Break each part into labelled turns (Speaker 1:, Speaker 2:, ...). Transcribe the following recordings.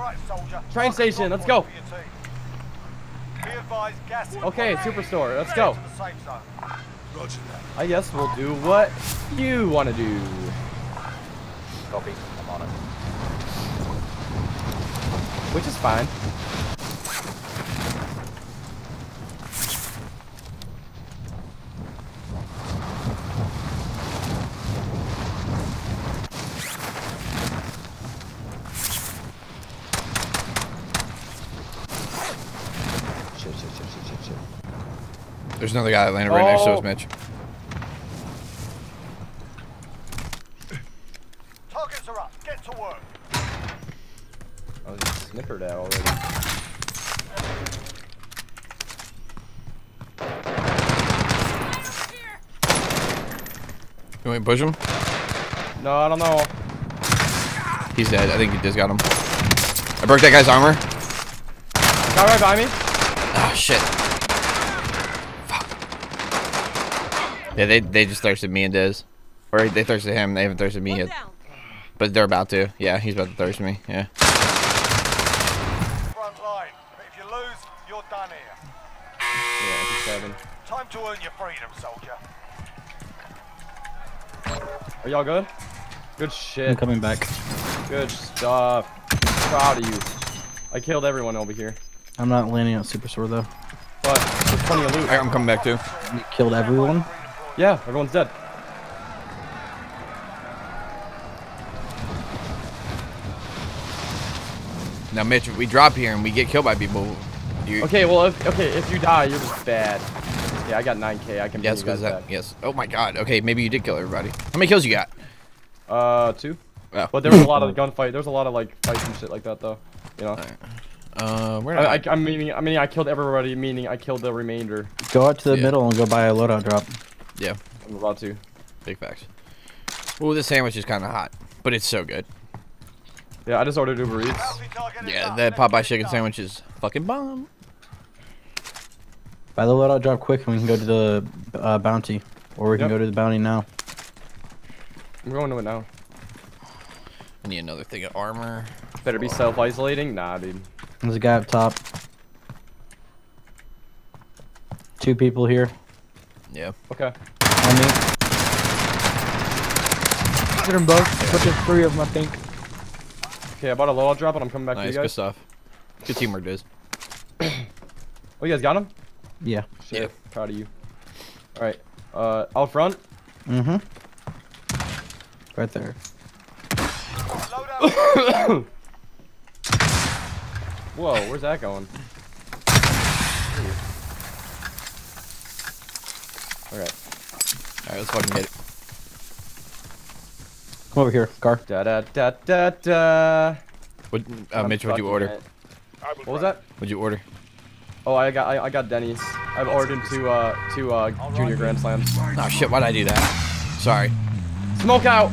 Speaker 1: Alright, soldier.
Speaker 2: Train station, let's go.
Speaker 1: For your team. Be advised, gas
Speaker 2: Okay,
Speaker 1: closing.
Speaker 2: superstore, let's go.
Speaker 1: to the safe zone.
Speaker 3: Roger that.
Speaker 2: I guess we'll do what you want to do.
Speaker 4: Copy. I'm on it.
Speaker 2: Which is fine.
Speaker 4: Shit, shit, shit, shit, shit, shit.
Speaker 5: There's another guy that landed right next to us,
Speaker 2: Oh.
Speaker 5: Mitch.
Speaker 1: Targets are up. Get to work.
Speaker 2: I was snippered at already.
Speaker 5: You want me to push him?
Speaker 2: No, I don't know.
Speaker 5: He's dead. I think he just got him. I broke that guy's armor.
Speaker 2: Guy right by me.
Speaker 5: Ah, shit. Yeah, they, they just thirsted me and Diz. Or they thirsted him. They haven't thirsted me
Speaker 6: One
Speaker 5: yet.
Speaker 6: down.
Speaker 5: But they're about to. Yeah, he's about to thirst me. Yeah.
Speaker 1: Front line. But if you lose, you're done here.
Speaker 2: Yeah, 57.
Speaker 1: Time to earn your freedom, soldier.
Speaker 2: Are y'all good? Good shit.
Speaker 7: I'm
Speaker 2: shit.
Speaker 7: coming back.
Speaker 2: Good stuff. Proud of you. I killed everyone over here.
Speaker 7: I'm not landing on Superstore though.
Speaker 2: But there's plenty of loot.
Speaker 5: I'm coming back too.
Speaker 7: You killed everyone?
Speaker 2: Yeah, everyone's dead.
Speaker 5: Now, Mitch, if we drop here and we get killed by people, you.
Speaker 2: Okay, well, if, okay, if you die, you're just bad. Yeah, I got 9k. I can
Speaker 5: Yes, because that.
Speaker 2: back.
Speaker 5: Yes. Oh my God. Okay, maybe you did kill everybody. How many kills you got?
Speaker 2: Uh, two.
Speaker 5: Oh.
Speaker 2: But there was a lot of gunfight. There was a lot of like fights and shit like that, though. You know.
Speaker 5: Uh, we're.
Speaker 2: I, I, I mean, I mean, I killed everybody. Meaning, I killed the remainder.
Speaker 7: Go out to the
Speaker 5: Yeah.
Speaker 7: middle and go buy a loadout drop.
Speaker 5: Yeah,
Speaker 2: I'm about to.
Speaker 5: big facts. Ooh, this sandwich is kind of hot, but it's so good.
Speaker 2: Yeah, I just ordered Uber Eats.
Speaker 1: Bounty target is
Speaker 5: Yeah,
Speaker 1: up.
Speaker 5: that Popeye chicken sandwich is fucking bomb.
Speaker 7: By the loadout drop quick and we can go to the uh, bounty. Or we can
Speaker 2: Yep.
Speaker 7: go to the bounty now.
Speaker 2: I'm going to it now.
Speaker 5: I need another thing of armor.
Speaker 2: Better be self-isolating. Nah, dude.
Speaker 7: There's a guy up top. Two people here.
Speaker 5: Yeah.
Speaker 2: Okay.
Speaker 7: On me. Get them both. Put there's three of them, I think.
Speaker 2: Okay, I bought a loadout drop, and I'm coming back
Speaker 5: Nice,
Speaker 2: to you guys.
Speaker 5: Nice, good stuff. Good teamwork, Diz.
Speaker 2: Oh, you guys got him?
Speaker 7: Yeah.
Speaker 5: Yeah.
Speaker 2: Proud of you. All right. Uh, out front.
Speaker 7: Mm-hmm. Right there.
Speaker 2: Whoa, where's that going? Okay.
Speaker 5: All right, let's fucking get it.
Speaker 7: Come over here, Gar.
Speaker 2: Da da da da da.
Speaker 5: What, uh, Mitch, what'd you order?
Speaker 2: it. What was that?
Speaker 5: What'd you order?
Speaker 2: Oh, I got I, I got Denny's. I've ordered two uh two uh junior grand slams.
Speaker 5: Oh shit, why'd I do that? Sorry.
Speaker 2: Smoke out.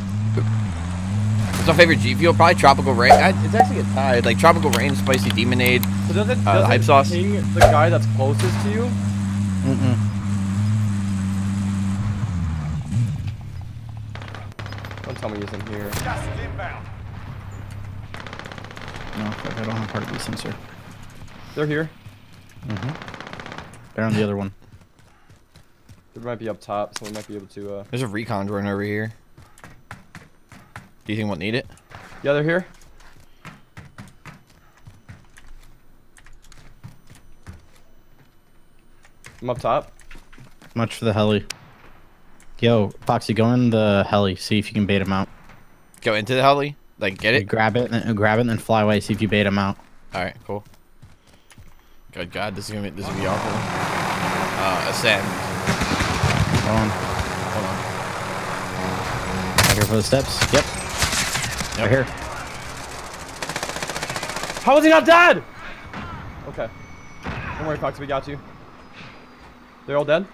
Speaker 5: What's my favorite G Fuel? Probably Tropical Rain. I, it's actually a tie. Like Tropical Rain, Spicy Demonade.
Speaker 2: So does it
Speaker 5: Uh,
Speaker 2: does
Speaker 5: hype
Speaker 2: it
Speaker 5: sauce?
Speaker 2: the guy that's closest to you?
Speaker 7: Mm-mm.
Speaker 2: Don't tell in here.
Speaker 1: Gas is inbound.
Speaker 7: No, I don't have heartbeat sensor.
Speaker 2: They're here.
Speaker 7: Mm-hmm. They're on the other one.
Speaker 2: They might be up top, so we might be able to. uh
Speaker 5: There's a recon drone over here. Do you think we'll need it?
Speaker 2: Yeah, they're here. I'm up top.
Speaker 7: Much for the heli. Yo, Foxy, go in the heli. See if you can bait him out.
Speaker 5: Go into the heli? Like, get
Speaker 7: You
Speaker 5: it?
Speaker 7: grab it, and, grab it, and then fly away. See if you bait him out.
Speaker 5: Alright, cool. Good God, this is gonna be, this is gonna be awful. Uh, ascend.
Speaker 7: Hold on.
Speaker 5: Hold on.
Speaker 7: Right here for the steps. Yep.
Speaker 5: Yep.
Speaker 7: Right here.
Speaker 2: How was he not dead? Okay. Don't worry, Fox. We got you. They're all dead.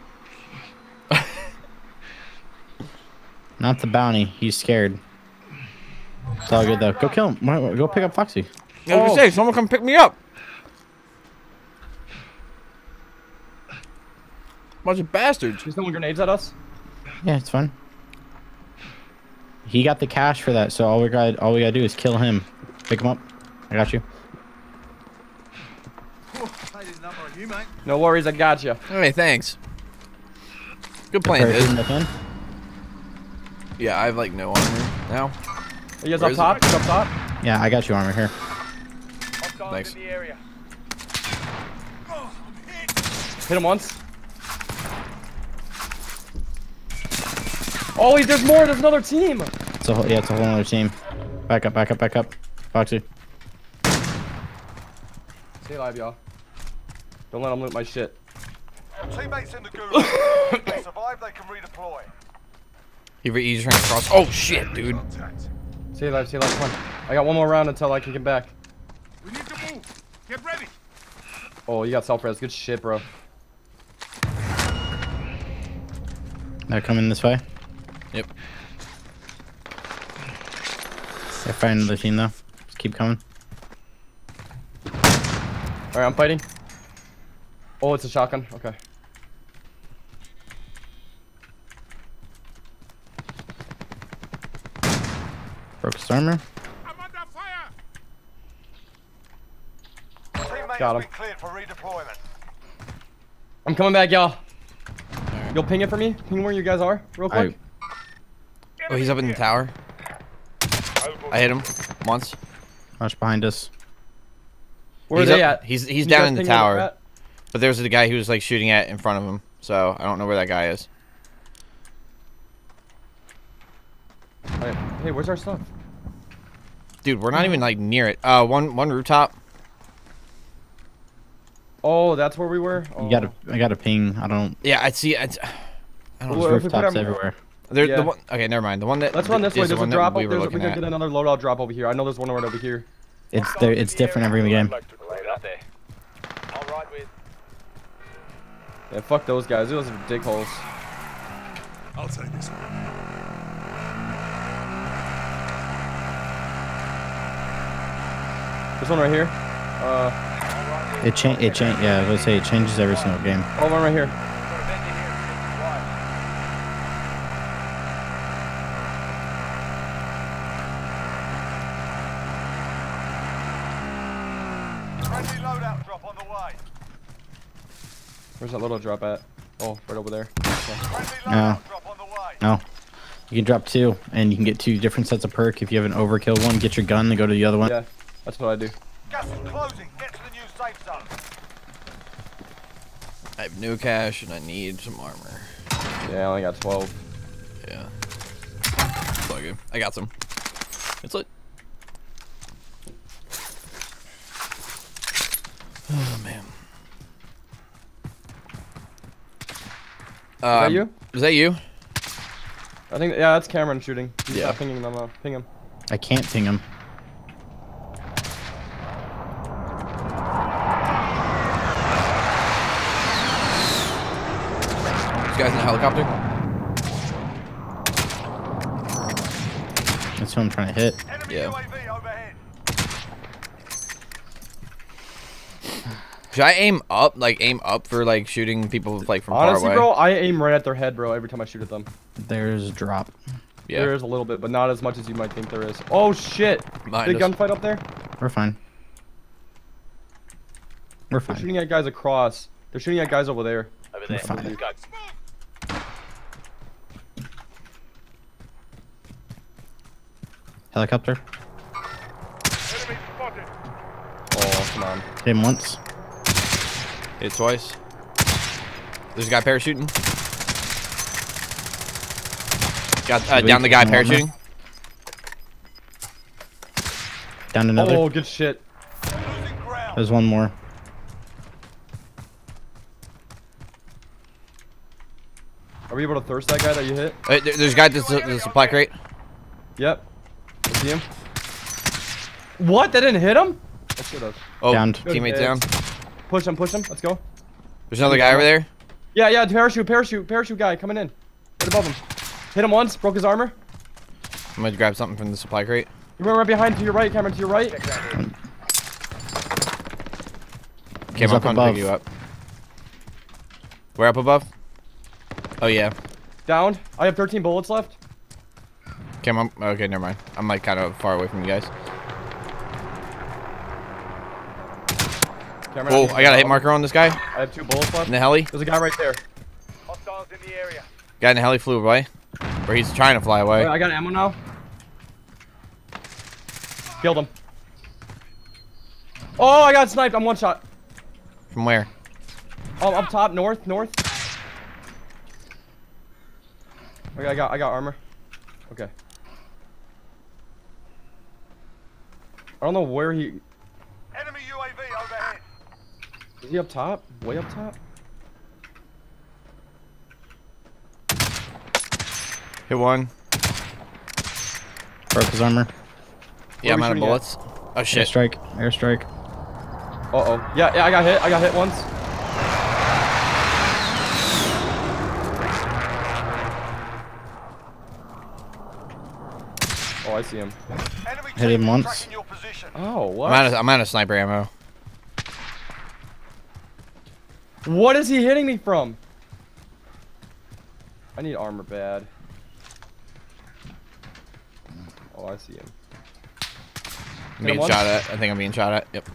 Speaker 7: Not the bounty. He's scared. It's all good though. Go kill him. Why- why- Go pick up Foxy.
Speaker 5: I was gonna say, oh. someone come pick me up. Bunch of bastards.
Speaker 2: He's throwing grenades at us.
Speaker 7: Yeah, it's fine. He got the cash for that, so all we got all we gotta do is kill him. Pick him up. I got you.
Speaker 2: No worries, I got you.
Speaker 5: Hey, thanks. Good plan,
Speaker 7: Parachute
Speaker 5: dude.
Speaker 7: Back in.
Speaker 5: Yeah, I have like no armor now.
Speaker 2: Are you guys
Speaker 5: Where
Speaker 2: up top?
Speaker 5: it?
Speaker 2: Up top?
Speaker 7: Yeah, I got you armor here.
Speaker 5: Thanks.
Speaker 2: Hit him once. Oh, wait, there's more. There's another team.
Speaker 7: It's a whole, yeah, it's a whole other team. Back up, back up, back up. Foxy.
Speaker 2: Stay alive, y'all. Don't let them loot my shit.
Speaker 1: Teammates in the gulag. if they survive, they can redeploy.
Speaker 5: He re- he's trying to cross. Oh shit, dude.
Speaker 2: Stay alive, stay alive. Come on. I got one more round until I can get back.
Speaker 1: We need to move. Get ready.
Speaker 2: Oh, you got self-res. Good shit, bro.
Speaker 7: They're coming this way.
Speaker 5: Yep.
Speaker 7: They're fighting another team though. Just keep coming.
Speaker 2: Alright, I'm fighting. Oh, it's a shotgun. Okay.
Speaker 7: Broke his armor.
Speaker 1: I'm under fire.
Speaker 2: Got him.
Speaker 1: cleared for redeployment.
Speaker 2: I'm coming back, y'all. You'll ping it for me? Ping where you guys are, real
Speaker 7: I,
Speaker 2: quick.
Speaker 5: Oh, he's up in the tower. I hit him once.
Speaker 7: watch behind us.
Speaker 2: Where
Speaker 5: he's
Speaker 2: are they
Speaker 5: up-
Speaker 2: at?
Speaker 5: He's he's
Speaker 2: you
Speaker 5: down in the
Speaker 2: ping where they're
Speaker 5: tower.
Speaker 2: at?
Speaker 5: But there's the guy he was like shooting at in front of him. So I don't know where that guy is.
Speaker 2: Alright. Hey, where's our stuff?
Speaker 5: Dude, we're not even like near it. Uh, one one rooftop.
Speaker 2: Oh, that's where we were? Oh.
Speaker 7: You gotta, I got a ping. I don't.
Speaker 5: Yeah, I see. I, I don't know.
Speaker 2: Well,
Speaker 7: There's
Speaker 2: if we put
Speaker 7: rooftops
Speaker 2: our-
Speaker 7: everywhere.
Speaker 5: There,
Speaker 2: yeah.
Speaker 5: the one, okay, never mind. The one that
Speaker 2: Let's run this way.
Speaker 5: is the
Speaker 2: There's a drop
Speaker 5: we
Speaker 2: up.
Speaker 5: were
Speaker 2: There's a, we
Speaker 5: looking
Speaker 2: can
Speaker 5: at.
Speaker 2: get another loadout drop over here. I know there's one right over here.
Speaker 7: It's there. It's different every game.
Speaker 2: Yeah, fuck those guys. Those are dick holes.
Speaker 1: I'll take this one.
Speaker 2: This one right here. Uh,
Speaker 7: It change. It change. Yeah, let's say it changes every single game.
Speaker 2: oh, one right here.
Speaker 1: Friendly loadout drop on the way.
Speaker 2: Where's that little drop at? Oh, right over there. Okay.
Speaker 7: No.
Speaker 1: loadout drop on the way.
Speaker 7: No. You can drop two, and you can get two different sets of perk. If you have an overkill one, get your gun and go to the other one.
Speaker 2: Yeah, that's what I do.
Speaker 1: Gas is closing. Get to the new safe zone.
Speaker 5: I have new cash and I need some armor.
Speaker 2: Yeah, I only got 12.
Speaker 5: Yeah. It's all good. I got some. It's like. Oh man.
Speaker 2: Is that
Speaker 5: Um,
Speaker 2: you?
Speaker 5: Is that you?
Speaker 2: I think, yeah, that's Cameron shooting. He's
Speaker 5: Yeah.
Speaker 2: pinging them up. Ping him.
Speaker 7: I can't ping him.
Speaker 5: This guy's in the helicopter.
Speaker 7: That's who I'm trying to hit.
Speaker 1: Enemy
Speaker 5: Yeah. Should I aim up? Like aim up for like shooting people like from
Speaker 2: Honestly,
Speaker 5: far away?
Speaker 2: Honestly, bro, I aim right at their head, bro, every time I shoot at them.
Speaker 7: There's a drop.
Speaker 5: yeah.
Speaker 2: There is a little bit, but not as much as you might think there is. Oh, shit.
Speaker 5: Behind
Speaker 2: Big
Speaker 5: us.
Speaker 2: gunfight up there?
Speaker 7: We're fine. We're
Speaker 2: They're
Speaker 7: fine.
Speaker 2: shooting at guys across. They're shooting at guys over there.
Speaker 7: We're fine. Helicopter.
Speaker 1: Enemy spotted.
Speaker 2: Oh, come on.
Speaker 7: Hit him once.
Speaker 5: Hit it twice. There's a guy parachuting. Got uh, down the guy
Speaker 7: one more?
Speaker 5: parachuting.
Speaker 7: Down another.
Speaker 2: Oh, good shit.
Speaker 7: There's one more.
Speaker 2: Are we able to thirst that guy that you hit?
Speaker 5: Uh, there- there's a guy at the, the supply crate.
Speaker 2: Yep. I see him. What? That didn't hit him? I should have.
Speaker 5: Oh,
Speaker 7: Downed.
Speaker 5: teammates down.
Speaker 2: Push him, push him. Let's go.
Speaker 5: There's another guy over there.
Speaker 2: Yeah, yeah, parachute, parachute, parachute guy coming in. Right above him. Hit him once, broke his armor.
Speaker 5: I'm gonna grab something from the supply crate.
Speaker 2: You went right behind to your right, Cameron, to your right.
Speaker 5: Okay, I'm
Speaker 7: up
Speaker 5: coming to
Speaker 7: above.
Speaker 5: pick you up. We're up above. Oh yeah.
Speaker 2: Downed. I have 13 bullets left.
Speaker 5: Okay, I'm, okay, never mind. I'm like kind of far away from you guys.
Speaker 2: Cameron,
Speaker 5: Oh,
Speaker 2: think
Speaker 5: I got a hit marker on this guy
Speaker 2: I have two bullets left.
Speaker 5: in the heli.
Speaker 2: There's a guy right there.
Speaker 1: Hostiles in the area.
Speaker 5: Guy in the heli flew away, or he's trying to fly away.
Speaker 2: Wait, I got ammo now. Killed him. Oh, I got sniped. I'm one shot.
Speaker 5: From where?
Speaker 2: Oh, up top, north, north. Okay, I got, I got armor. Okay. I don't know where he.
Speaker 1: Enemy UAV overhead.
Speaker 2: Is he up top? Way up top?
Speaker 5: Hit one.
Speaker 7: Broke his armor.
Speaker 5: Yeah, I'm out of
Speaker 2: shooting at?
Speaker 5: bullets. Oh shit.
Speaker 7: Airstrike. Airstrike.
Speaker 2: Uh oh. Yeah, yeah, I got hit. I got hit once. Oh, I see him.
Speaker 1: Enemy
Speaker 7: Hit him once.
Speaker 1: tracking your position.
Speaker 2: Oh, what?
Speaker 5: I'm out of I'm out of sniper ammo.
Speaker 2: What is he hitting me from? I need armor bad. Oh, I see him.
Speaker 5: I'm being shot at. I think I'm being shot at. Yep.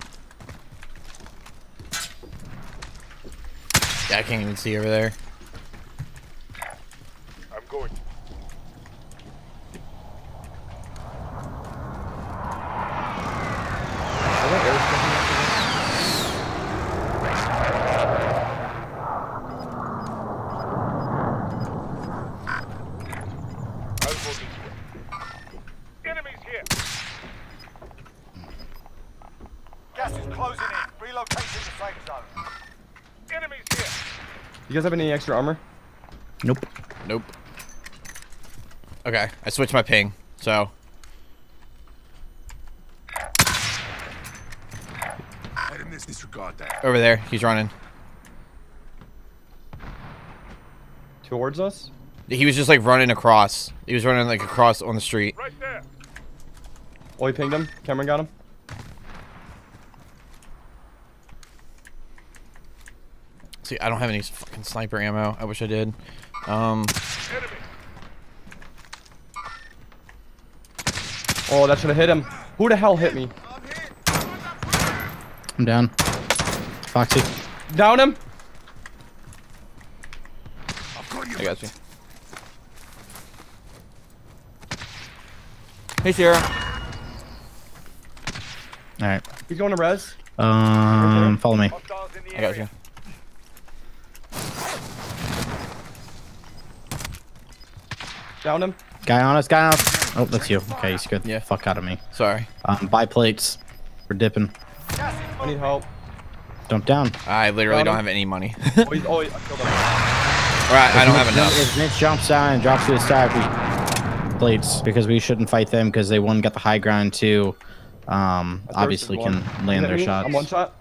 Speaker 5: Yeah, I can't even see over there.
Speaker 1: I'm going.
Speaker 2: Are there air striking after this?
Speaker 1: I'll go this way. Enemies here. Gas is closing in. Relocating the safe zone. Enemies here.
Speaker 2: You guys have any extra armor?
Speaker 7: Nope.
Speaker 5: Nope. Okay, I switched my ping. So
Speaker 1: Item this, disregard that.
Speaker 5: over there, he's running.
Speaker 2: Towards us?
Speaker 5: He was just like running across. He was running like across on the street.
Speaker 1: Right there.
Speaker 2: Oh, he pinged him. Cameron got him.
Speaker 5: See, I don't have any fucking sniper ammo. I wish I did. Um,
Speaker 1: Enemy.
Speaker 2: Oh, that should have hit him. Who the hell hit me?
Speaker 7: I'm down. Foxy.
Speaker 2: Down him.
Speaker 5: I got you. Hey, Sierra.
Speaker 7: All right.
Speaker 2: He's going to res.
Speaker 7: Um, follow me.
Speaker 1: Hostiles in the
Speaker 5: I got you.
Speaker 2: Down him.
Speaker 7: Guy on us. Guy on us. Oh, that's you. Okay, he's good.
Speaker 5: Yeah.
Speaker 7: fuck out of me.
Speaker 5: Sorry.
Speaker 7: Um, buy plates. We're dipping.
Speaker 2: I need help.
Speaker 7: Dump down.
Speaker 5: I literally
Speaker 2: Found
Speaker 5: don't
Speaker 2: him.
Speaker 5: have any money.
Speaker 2: Oh, he's, oh, he- I killed him.
Speaker 5: Alright, I don't have
Speaker 7: If-
Speaker 5: enough.
Speaker 7: If Mitch jumps down and drops to his side, we plates because we shouldn't fight them because they one got the high ground, two, um,
Speaker 2: That's
Speaker 7: obviously can land their
Speaker 2: me.
Speaker 7: shots.
Speaker 2: I'm one shot.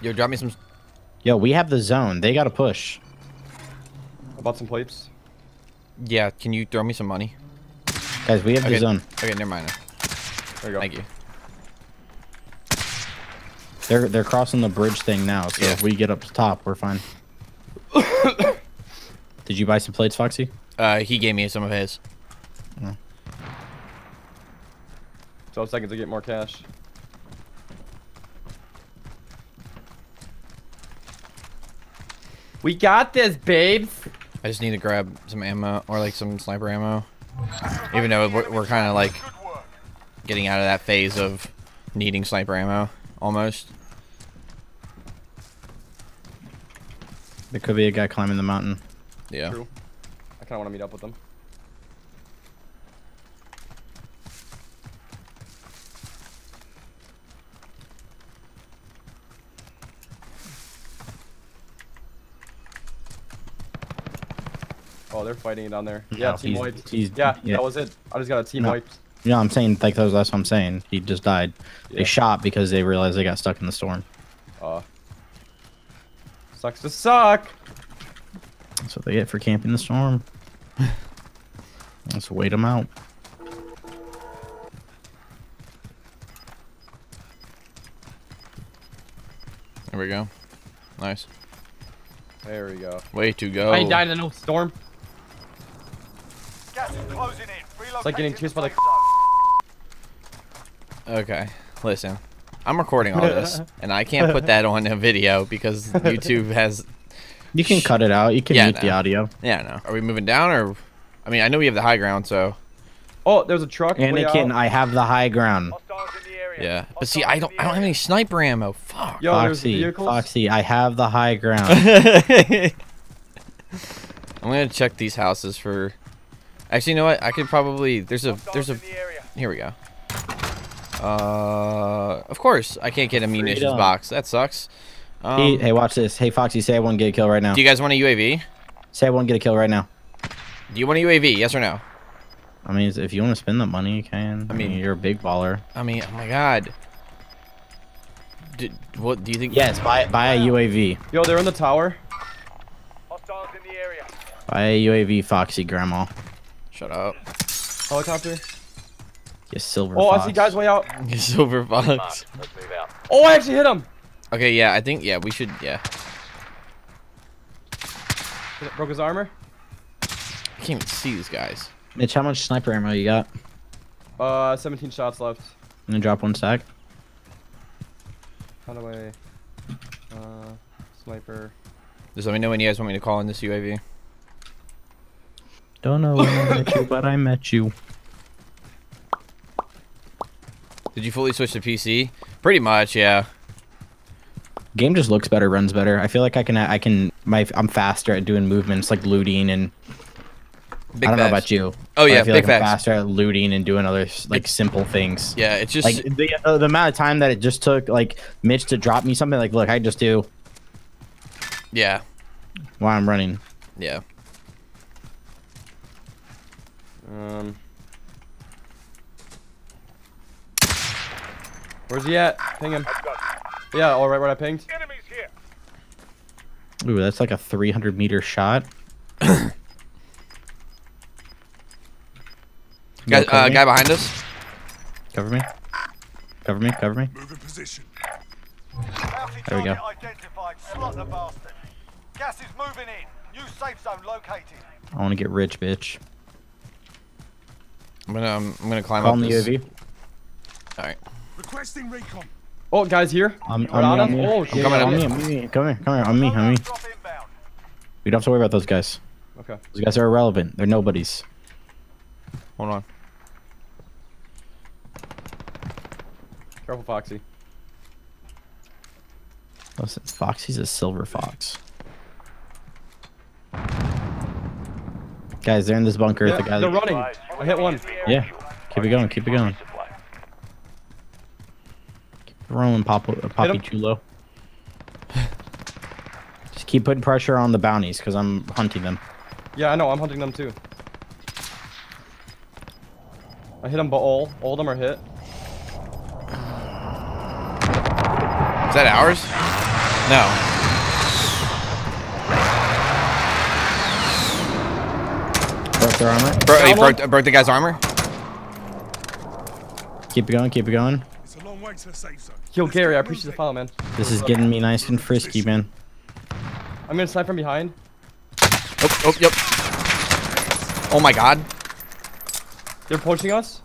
Speaker 5: Yo, drop me some.
Speaker 7: Yo, we have the zone. They got to push.
Speaker 2: I bought some plates.
Speaker 5: Yeah, can you throw me some money?
Speaker 7: Guys, we have
Speaker 5: Okay.
Speaker 7: the zone.
Speaker 5: Okay, never mind.
Speaker 2: There you go.
Speaker 5: Thank you.
Speaker 7: They're they're crossing the bridge thing now, so
Speaker 5: Yeah.
Speaker 7: if we get up to top, we're fine. Did you buy some plates, Foxy?
Speaker 5: Uh, he gave me some of his.
Speaker 2: 12 seconds to get more cash. We got this, babes.
Speaker 5: I just need to grab some ammo or like some sniper ammo. Even though we're, we're kind of like getting out of that phase of needing sniper ammo almost.
Speaker 7: There could be a guy climbing the mountain.
Speaker 5: Yeah.
Speaker 2: True. I kind of want to meet up with them. Oh, they're fighting it down there. Yeah,
Speaker 7: No,
Speaker 2: team
Speaker 7: he's-
Speaker 2: wiped.
Speaker 7: he's-
Speaker 2: yeah,
Speaker 7: yeah.
Speaker 2: that was it. I just got a team
Speaker 7: No.
Speaker 2: wiped.
Speaker 7: You know, I'm saying like those. That's what I'm saying. He just died.
Speaker 2: Yeah.
Speaker 7: They shot because they realized they got stuck in the storm.
Speaker 2: Uh, sucks to suck.
Speaker 7: That's what they get for camping the storm. Let's wait them out.
Speaker 5: There we go. Nice.
Speaker 2: There we go.
Speaker 5: Way to go.
Speaker 2: I died in a storm.
Speaker 1: Gas is closing in. Relocating
Speaker 2: like getting chased by the
Speaker 1: safe.
Speaker 5: Okay. Listen. I'm recording all this, and I can't put that on a video because YouTube has.
Speaker 7: You can cut it out. You can
Speaker 5: Yeah,
Speaker 7: mute the
Speaker 5: no.
Speaker 7: audio.
Speaker 5: Yeah, no. Are we moving down or? I mean, I know we have the high ground, so
Speaker 2: Oh, there's a truck.
Speaker 7: Anakin. I have the high ground.
Speaker 1: Hostiles in the area.
Speaker 5: yeah. But see, I don't. I don't have any sniper ammo. Fuck.
Speaker 2: Yo,
Speaker 7: Foxy. Foxy, I have the high ground.
Speaker 5: I'm gonna check these houses for. Actually, you know what? I could probably. There's a. There's a.
Speaker 1: Hostiles in the area.
Speaker 5: Here we go. Uh, of course I can't get a munitions
Speaker 7: Freedom.
Speaker 5: box. That sucks. Um,
Speaker 7: hey, hey, watch this. Hey, Foxy, say I want to get a kill right now.
Speaker 5: do you guys want a UAV?
Speaker 7: Say I want to get a kill right now.
Speaker 5: Do you want a UAV? Yes or no?
Speaker 7: I mean, if you want to spend the money, you can. I
Speaker 5: mean-
Speaker 7: mean, you're a big baller.
Speaker 5: I mean, oh my god. Did, what do you think?
Speaker 7: Yes, buy buy a UAV.
Speaker 2: Yo, they're in the tower.
Speaker 1: Hostiles in the area.
Speaker 7: Buy a UAV, Foxy Grandma.
Speaker 5: Shut up.
Speaker 2: Helicopter.
Speaker 7: You silver.
Speaker 2: Oh, I see guys way out.
Speaker 5: Silver fox.
Speaker 1: Let's move out.
Speaker 2: Oh, I actually hit him.
Speaker 5: Okay, yeah, I think yeah we should yeah.
Speaker 2: Broke his armor.
Speaker 5: I can't even see these guys.
Speaker 7: Mitch, how much sniper ammo you got?
Speaker 2: Uh, 17 shots left.
Speaker 7: I'm gonna drop one stack.
Speaker 2: How do I? Uh, sniper.
Speaker 5: Just let me know when you guys want me to call in this UAV.
Speaker 7: Don't know when I met you, but I met you.
Speaker 5: Did you fully switch to PC? Pretty much, yeah.
Speaker 7: Game just looks better, runs better. I feel like I can, I can, my, I'm faster at doing movements like looting and
Speaker 5: Big
Speaker 7: I don't know about you.
Speaker 5: Oh yeah,
Speaker 7: I feel
Speaker 5: big
Speaker 7: like I'm
Speaker 5: facts.
Speaker 7: faster at looting and doing other like simple things.
Speaker 5: Yeah, it's just
Speaker 7: Like the, uh, the amount of time that it just took like Mitch to drop me something. Like, look, I just do
Speaker 5: yeah,
Speaker 7: while I'm running.
Speaker 5: yeah.
Speaker 2: Um. Where's he at? Ping him. Yeah, all right, where I pinged.
Speaker 1: enemies here.
Speaker 7: Ooh, that's like a 300 meter shot.
Speaker 5: Guy,
Speaker 7: Yo, cover
Speaker 5: uh, guy behind us.
Speaker 7: Cover me. Cover me. Cover me.
Speaker 1: Move in position.
Speaker 7: There we go.
Speaker 1: identified. Slot the bastard. Gas is moving in. New safe zone located.
Speaker 7: I want to get rich, bitch.
Speaker 5: I'm gonna um, I'm gonna climb
Speaker 7: Call
Speaker 5: up
Speaker 7: in the
Speaker 5: this.
Speaker 7: UAV.
Speaker 5: All right.
Speaker 1: Requesting recon.
Speaker 2: Oh, guys here.
Speaker 7: I'm,
Speaker 2: Right on
Speaker 7: I'm,
Speaker 2: him?
Speaker 7: me,
Speaker 2: Oh,
Speaker 7: I'm coming.
Speaker 5: Yeah,
Speaker 7: On me,
Speaker 5: yeah.
Speaker 7: on me. Come here. Come here. On me. On me.
Speaker 1: Drop.
Speaker 7: We don't have to worry about those guys.
Speaker 2: Okay.
Speaker 7: Those guys are irrelevant. They're nobodies.
Speaker 5: Hold on.
Speaker 2: Careful, Foxy.
Speaker 7: Listen, Foxy's a silver fox. Guys, they're in this bunker.
Speaker 2: Yeah,
Speaker 7: the guy.
Speaker 2: they're running. I hit one.
Speaker 7: Yeah. Keep it going. Keep it going. Rolling, Pop, uh, Poppy
Speaker 2: him.
Speaker 7: Chulo. Just keep putting pressure on the bounties because I'm hunting them.
Speaker 2: Yeah, I know. I'm hunting them too. I hit them, but all all of them are hit.
Speaker 5: Is that ours? No.
Speaker 7: Broke their armor.
Speaker 5: Bro, he broke, broke the guy's armor.
Speaker 7: Keep it going. Keep it going.
Speaker 1: It's a long way to the safe zone.
Speaker 2: Yo, Gary, I appreciate the follow, man.
Speaker 7: This is getting me nice and frisky, man.
Speaker 2: I'm gonna snipe from behind.
Speaker 5: Oh, oh, yep. Oh my god.
Speaker 2: They're poaching us.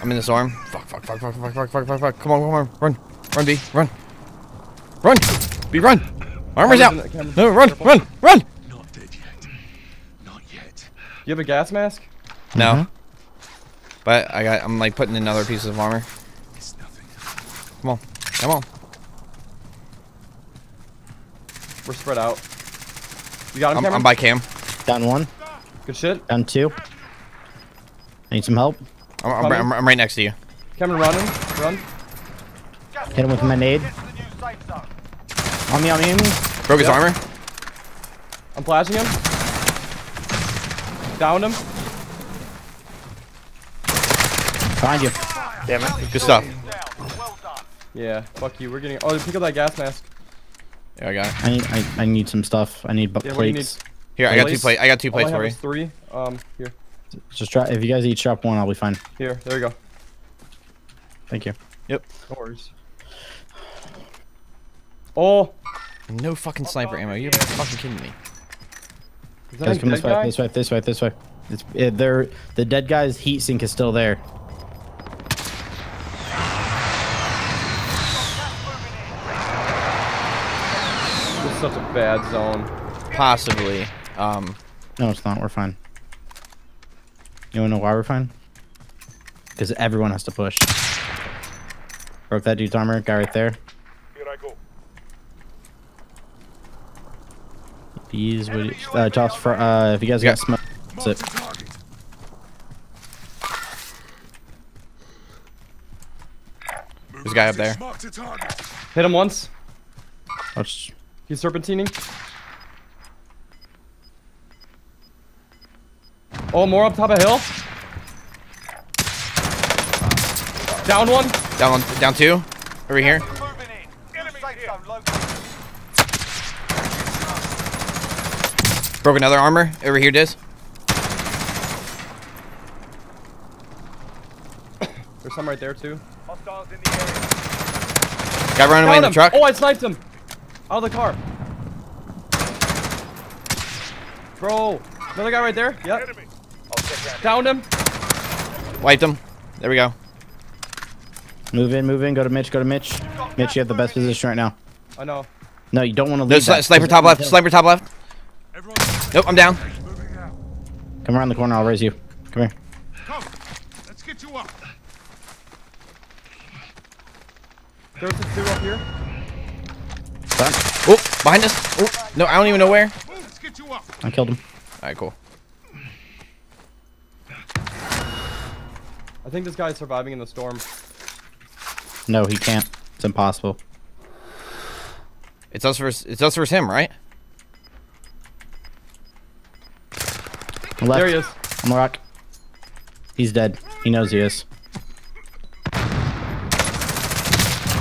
Speaker 5: I'm in this arm. Fuck, fuck, fuck, fuck, fuck, fuck, fuck, fuck, fuck. Come on, come on. Run. Run, B. Run. Run. B, run. Armor's out.
Speaker 2: in the- Cameron's-
Speaker 5: No, run,
Speaker 2: careful.
Speaker 5: run, run.
Speaker 1: Not dead yet. Not yet.
Speaker 2: You have a gas mask?
Speaker 5: No.
Speaker 7: Mhm.
Speaker 5: But I got, I'm like putting in other pieces of armor.
Speaker 1: It's nothing.
Speaker 5: Come on. Come on.
Speaker 2: We're spread out. You got him,
Speaker 5: I'm,
Speaker 2: Cameron?
Speaker 5: I'm by cam.
Speaker 7: Down one.
Speaker 2: Good shit.
Speaker 7: Down two. I Need some help.
Speaker 5: I'm, I'm, I'm, I'm right next to you.
Speaker 2: Cameron, running. Run.
Speaker 1: Gas
Speaker 7: Hit him with my nade.
Speaker 1: Get to the new safe zone.
Speaker 7: On me, on me, on me.
Speaker 5: Broke his
Speaker 2: Yep.
Speaker 5: armor.
Speaker 2: I'm flashing him. Downed him.
Speaker 7: Behind you.
Speaker 5: Damn it. Good stuff.
Speaker 1: Down. Well done.
Speaker 2: Yeah. Fuck you. We're getting. Oh, pick up that gas mask.
Speaker 5: Yeah, I got it.
Speaker 7: I need, I, I need some stuff. I need
Speaker 2: Yeah, what do you
Speaker 7: plates.
Speaker 5: Here, I got two
Speaker 2: Plates?
Speaker 5: I got two plates for you.
Speaker 2: three. Um, here,
Speaker 7: Just drop. If you guys each drop one, I'll be fine.
Speaker 2: here. There you go.
Speaker 7: Thank you. Yep.
Speaker 2: No worries. Oh,
Speaker 5: No fucking sniper ammo. You're fucking kidding me.
Speaker 7: Guys, come this way,
Speaker 2: guy?
Speaker 7: this way, this way, this way. It's it, the dead guy's heat sink is still there.
Speaker 2: This is such a bad zone.
Speaker 5: Possibly. Um.
Speaker 7: No, it's not. We're fine. You wanna know why we're fine? Because everyone has to push. Broke that dude's armor. Guy right there. These would uh, tops for uh, if you guys
Speaker 5: Yeah.
Speaker 7: got smoke. That's it.
Speaker 1: target.
Speaker 5: There's a guy up there.
Speaker 1: Mark the target.
Speaker 2: Hit him once.
Speaker 7: Watch.
Speaker 2: He's serpentining. Oh, more up top of hill. Down one.
Speaker 5: Down one, down two. Over here.
Speaker 1: Moving in. Enemy safe zone located.
Speaker 5: Broke another armor. Over here, Diz.
Speaker 2: There's some right there too.
Speaker 1: Hostiles in the area.
Speaker 5: Guy running away in the truck.
Speaker 2: Oh, I sniped him. Out of the car. Bro, another guy right there. Yep.
Speaker 1: Enemy. I'll check out.
Speaker 2: Downed him.
Speaker 5: Wiped him. There we go.
Speaker 7: Move in, move in. Go to Mitch. Go to Mitch. Mitch, you have the best position right now.
Speaker 2: I know.
Speaker 7: No, you don't want to leave.
Speaker 5: There's
Speaker 7: that.
Speaker 5: sli- sniper top left. Sniper top left.
Speaker 1: Everyone
Speaker 5: Nope, I'm down.
Speaker 7: Come around the corner. I'll raise you. Come here.
Speaker 1: Come. Let's get you up.
Speaker 2: There's a two up here.
Speaker 7: Done.
Speaker 5: Oh, behind us. Oh, no, I don't even know where.
Speaker 1: Let's get you up.
Speaker 7: I killed him.
Speaker 5: All right, cool.
Speaker 2: I think this guy's surviving in the storm.
Speaker 7: No, he can't. It's impossible.
Speaker 5: It's us versus it's us versus him, right?
Speaker 7: Left.
Speaker 2: There he is.
Speaker 7: On the rock. He's dead. He knows he is.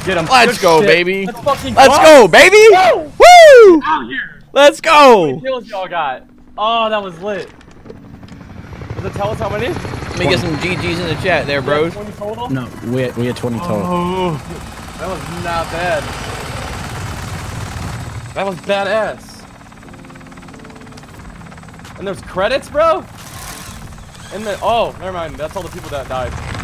Speaker 2: Get him.
Speaker 5: Let's
Speaker 2: Good
Speaker 5: go,
Speaker 2: shit.
Speaker 5: baby.
Speaker 2: Let's fucking
Speaker 5: Let's go, baby. Woo!
Speaker 2: Out here.
Speaker 5: Let's go.
Speaker 2: Kills y'all got. Oh, that was lit. Does it tell us how many?
Speaker 5: Let me get some GGs in the chat there, bros.
Speaker 2: 20 total?
Speaker 7: No, we had, we had 20 total.
Speaker 2: Oh, that was not bad. That was badass. And there's credits, bro? And then, oh, never mind. That's all the people that died.